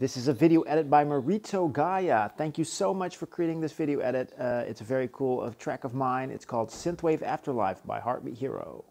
This is a video edit by Mourito Gaia. Thank you so much for creating this video edit. Uh, it's a very cool uh, track of mine. It's called Synthwave Afterlife by Heartbeat Hero.